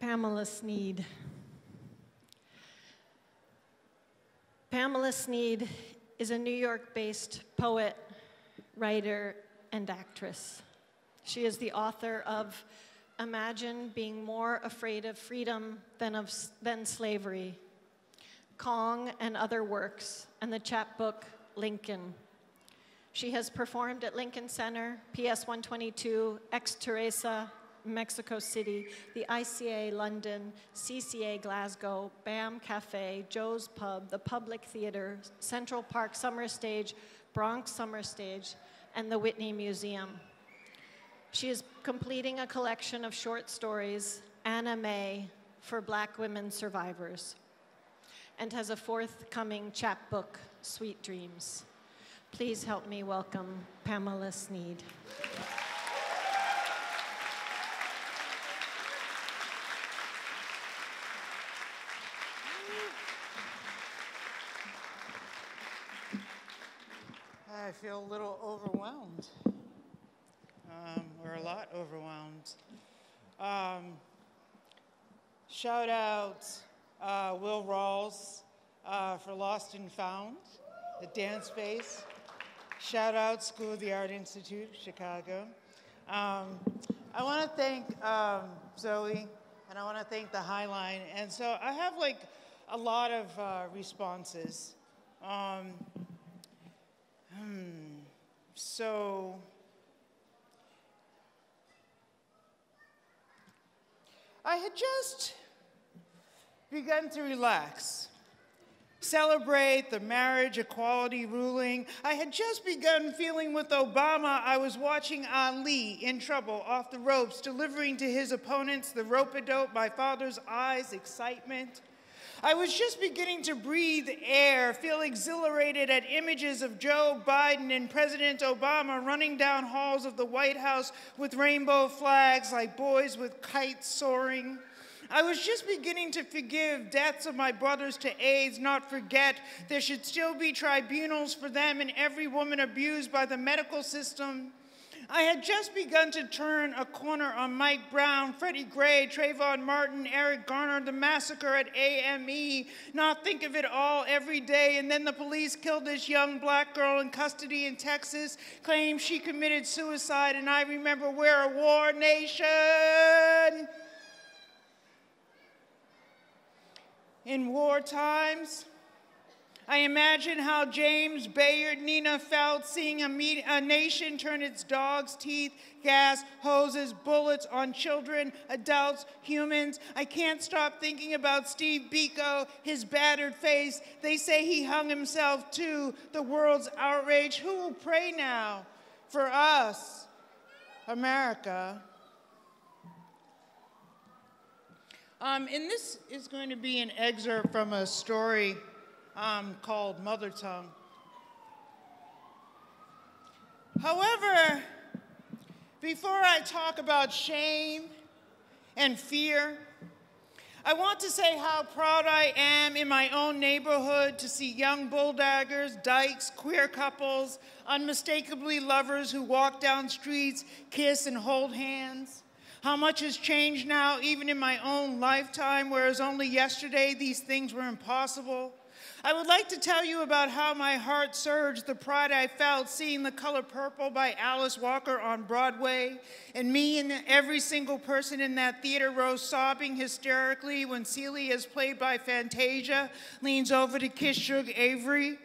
Pamela Sneed. Pamela Sneed is a New York based poet, writer, and actress. She is the author of Imagine Being More Afraid of Freedom Than, of, than Slavery, Kong and Other Works, and the chapbook Lincoln. She has performed at Lincoln Center, PS 122, Ex Teresa, Mexico City, the ICA London, CCA Glasgow, BAM Cafe, Joe's Pub, the Public Theater, Central Park Summer Stage, Bronx Summer Stage, and the Whitney Museum. She is completing a collection of short stories, Anna May, for Black women survivors, and has a forthcoming chapbook, Sweet Dreams. Please help me welcome Pamela Sneed. I feel a little overwhelmed. Um, we're a lot overwhelmed. Um, shout out uh, Will Rawls uh, for Lost and Found, the dance space. Shout out School of the Art Institute, Chicago. Um, I want to thank um, Zoe and I want to thank the Highline. And so I have like a lot of uh, responses. Hmm, so, I had just begun to relax, celebrate the marriage equality ruling. I had just begun feeling with Obama. I was watching Ali in trouble off the ropes, delivering to his opponents the rope a dope, my father's eyes, excitement. I was just beginning to breathe air, feel exhilarated at images of Joe Biden and President Obama running down halls of the White House with rainbow flags like boys with kites soaring. I was just beginning to forgive deaths of my brothers to AIDS, not forget there should still be tribunals for them and every woman abused by the medical system. I had just begun to turn a corner on Mike Brown, Freddie Gray, Trayvon Martin, Eric Garner, the massacre at AME, not think of it all every day. And then the police killed this young black girl in custody in Texas, claimed she committed suicide. And I remember we're a war nation. In war times, I imagine how James Bayard Nina felt seeing a, a, nation turn its dog's teeth, gas, hoses, bullets on children, adults, humans. I can't stop thinking about Steve Biko, his battered face. They say he hung himself too. The world's outrage. Who will pray now for us, America? Um, and this is going to be an excerpt from a story um, called Mother Tongue. However, before I talk about shame and fear, I want to say how proud I am in my own neighborhood to see young bulldaggers, dykes, queer couples, unmistakably lovers who walk down streets, kiss, and hold hands. How much has changed now, even in my own lifetime, whereas only yesterday these things were impossible. I would like to tell you about how my heart surged, the pride I felt seeing The Color Purple by Alice Walker on Broadway, and me and every single person in that theater row sobbing hysterically when Celie, as played by Fantasia, leans over to kiss Shug Avery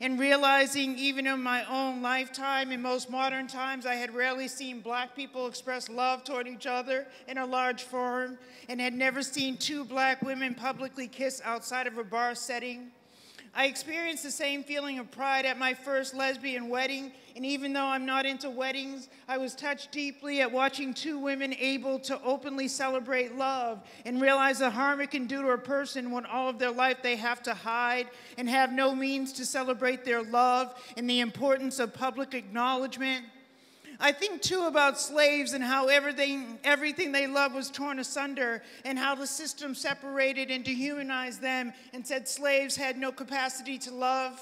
and realizing even in my own lifetime, in most modern times, I had rarely seen black people express love toward each other in a large forum and had never seen two black women publicly kiss outside of a bar setting. I experienced the same feeling of pride at my first lesbian wedding, and even though I'm not into weddings, I was touched deeply at watching two women able to openly celebrate love and realize the harm it can do to a person when all of their life they have to hide and have no means to celebrate their love and the importance of public acknowledgement. I think too about slaves and how everything, everything they loved was torn asunder, and how the system separated and dehumanized them and said slaves had no capacity to love.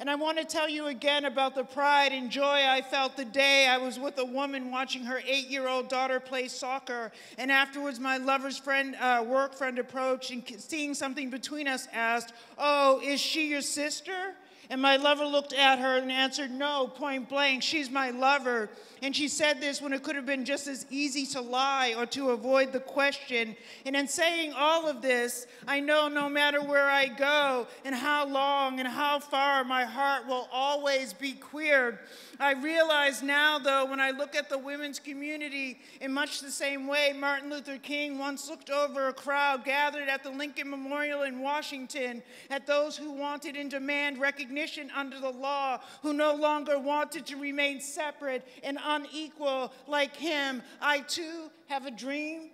And I want to tell you again about the pride and joy I felt the day I was with a woman watching her eight year old daughter play soccer. And afterwards, my lover's friend, uh, work friend approached and seeing something between us asked, Oh, is she your sister? And my lover looked at her and answered, No, point blank, she's my lover. And she said this when it could have been just as easy to lie or to avoid the question. And in saying all of this, I know no matter where I go and how long and how far, my heart will always be queer. I realize now, though, when I look at the women's community in much the same way Martin Luther King once looked over a crowd gathered at the Lincoln Memorial in Washington at those who wanted and demand recognition under the law, who no longer wanted to remain separate and unequal like him. I too have a dream.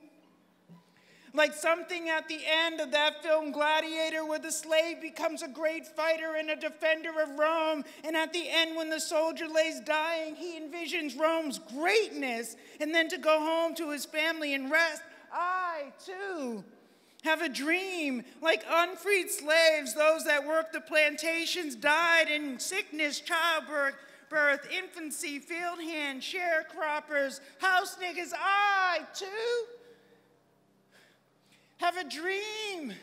Like something at the end of that film Gladiator, where the slave becomes a great fighter and a defender of Rome. And at the end, when the soldier lays dying, he envisions Rome's greatness and then to go home to his family and rest. I, too, have a dream. Like unfreed slaves, those that worked the plantations died in sickness, childbirth, birth, infancy, field hand, sharecroppers, house niggas. I, too, have a dream.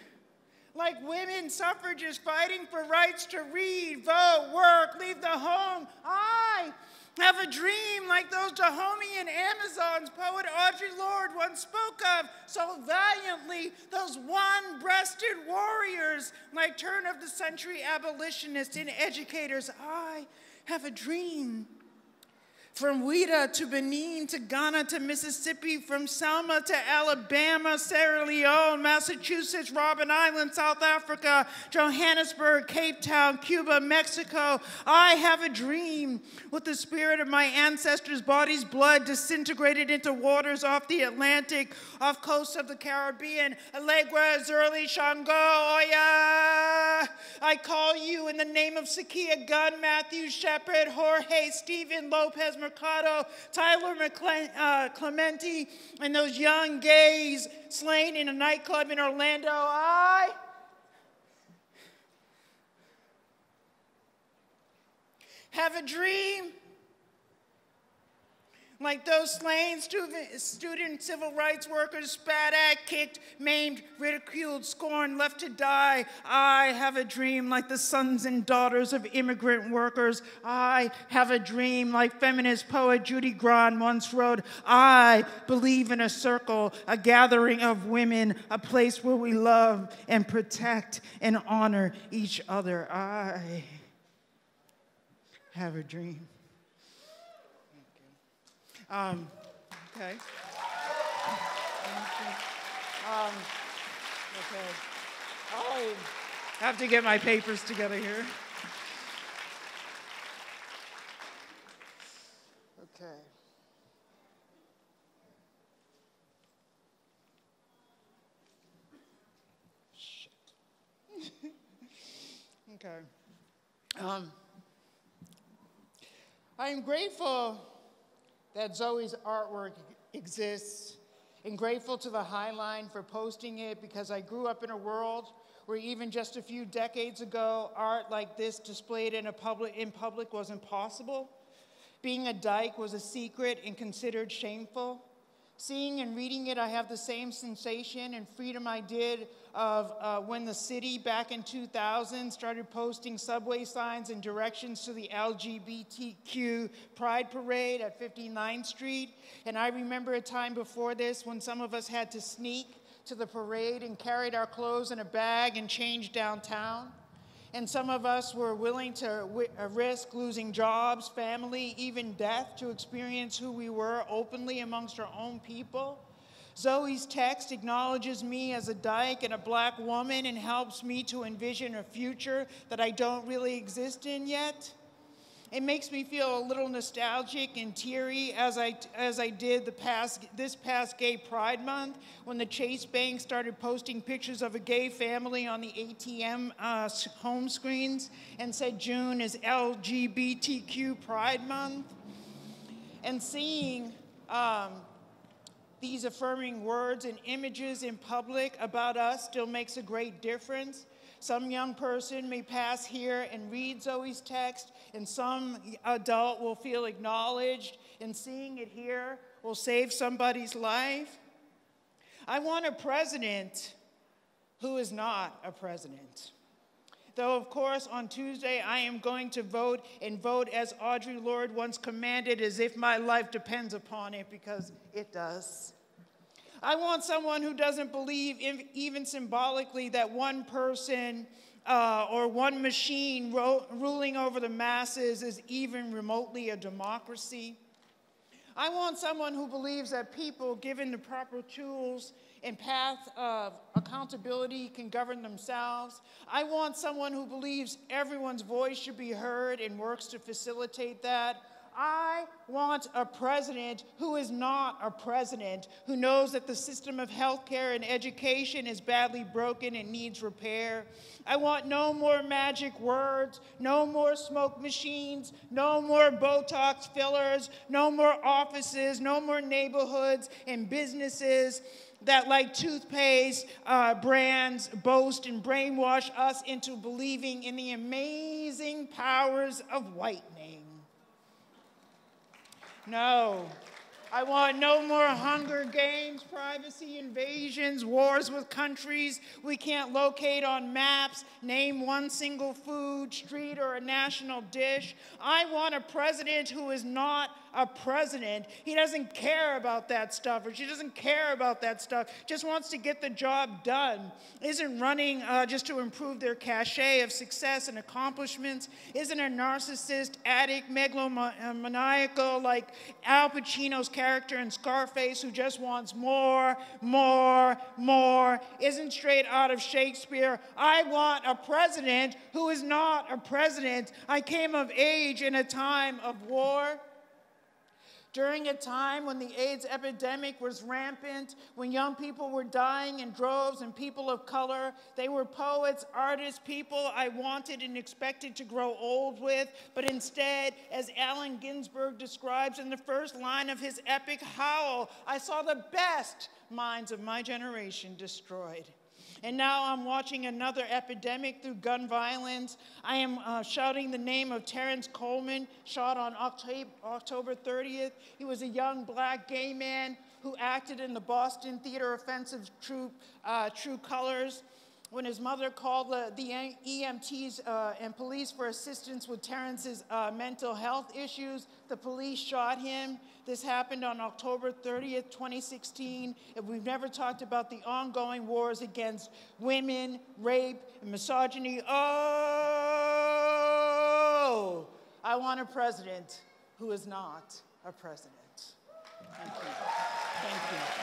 Like women suffragists fighting for rights to read, vote, work, leave the home. I have a dream like those Dahomean Amazons poet Audre Lorde once spoke of so valiantly, those one breasted warriors like turn of the century abolitionists and educators. I have a dream from Ouidah to Benin to Ghana to Mississippi, from Selma to Alabama, Sierra Leone, Massachusetts, Robben Island, South Africa, Johannesburg, Cape Town, Cuba, Mexico. I have a dream with the spirit of my ancestors' bodies' blood disintegrated into waters off the Atlantic, off coasts of the Caribbean. Allegra, Zerli, Shango, Oya. I call you in the name of Sakia Gunn, Matthew Shepard, Jorge, Steven Lopez, Mercado, Tyler uh, Clementi, and those young gays slain in a nightclub in Orlando. I have a dream like those slain student, civil rights workers, spat at, kicked, maimed, ridiculed, scorned, left to die. I have a dream like the sons and daughters of immigrant workers. I have a dream like feminist poet Judy Grahn once wrote I believe in a circle, a gathering of women, a place where we love and protect and honor each other. I have a dream. Um, okay. Um, okay. I have to get my papers together here. Okay. Okay. Um, I am grateful that Zoe's artwork exists and grateful to the Highline for posting it because I grew up in a world where even just a few decades ago, art like this displayed in, a public, in public was impossible. Being a dyke was a secret and considered shameful. Seeing and reading it, I have the same sensation and freedom I did of uh, when the city back in 2000 started posting subway signs and directions to the LGBTQ Pride Parade at 59th Street. And I remember a time before this when some of us had to sneak to the parade and carried our clothes in a bag and change downtown. And some of us were willing to uh, risk losing jobs, family, even death to experience who we were openly amongst our own people. Zoe's text acknowledges me as a dyke and a black woman and helps me to envision a future that I don't really exist in yet. It makes me feel a little nostalgic and teary as I, as I did the past, this past Gay Pride Month when the Chase Bank started posting pictures of a gay family on the ATM uh, home screens and said June is LGBTQ Pride Month. And seeing um, these affirming words and images in public about us still makes a great difference Some young person may pass here and read Zoe's text, and some adult will feel acknowledged, and seeing it here will save somebody's life. I want a president who is not a president. Though, of course, on Tuesday I am going to vote and vote as Audre Lorde once commanded, as if my life depends upon it, because it does. I want someone who doesn't believe, even symbolically, that one person uh, or one machine ro- ruling over the masses is even remotely a democracy. I want someone who believes that people, given the proper tools and path of accountability, can govern themselves. I want someone who believes everyone's voice should be heard and works to facilitate that. I want a president who is not a president, who knows that the system of healthcare and education is badly broken and needs repair. I want no more magic words, no more smoke machines, no more Botox fillers, no more offices, no more neighborhoods and businesses that, like toothpaste uh, brands, boast and brainwash us into believing in the amazing powers of whitening. No. I want no more Hunger Games, privacy invasions, wars with countries we can't locate on maps, name one single food, street, or a national dish. I want a president who is not a president. He doesn't care about that stuff, or she doesn't care about that stuff, just wants to get the job done. Isn't running uh, just to improve their cachet of success and accomplishments. Isn't a narcissist, addict, megalomaniacal like Al Pacino's character in Scarface who just wants more, more, more. Isn't straight out of Shakespeare. I want a president who is not a president. I came of age in a time of war during a time when the AIDS epidemic was rampant, when young people were dying in droves and people of color, they were poets, artists, people I wanted and expected to grow old with. But instead, as Allen Ginsberg describes in the first line of his epic Howl, I saw the best minds of my generation destroyed. And now I'm watching another epidemic through gun violence. I am uh, shouting the name of Terrence Coleman, shot on October 30th. He was a young black gay man who acted in the Boston Theater Offensive Troupe, uh, True Colors. When his mother called the, the EMTs uh, and police for assistance with Terrence's uh, mental health issues, the police shot him. This happened on October 30th, 2016. And we've never talked about the ongoing wars against women, rape, and misogyny. Oh, I want a president who is not a president. Thank you. Thank you.